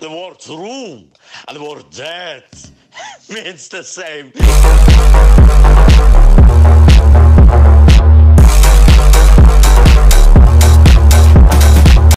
The word room and the word death means the same.